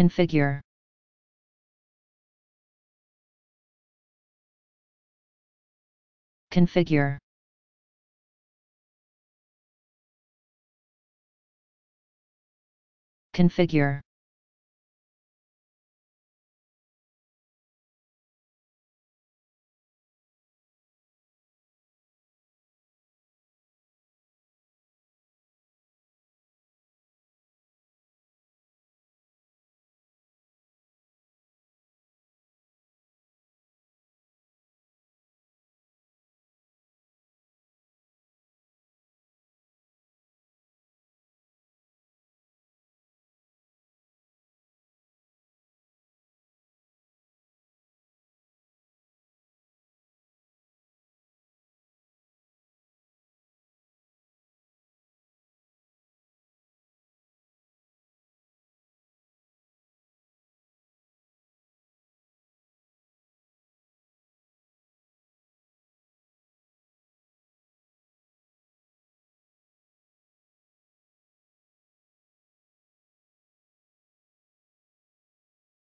Configure. Configure. Configure.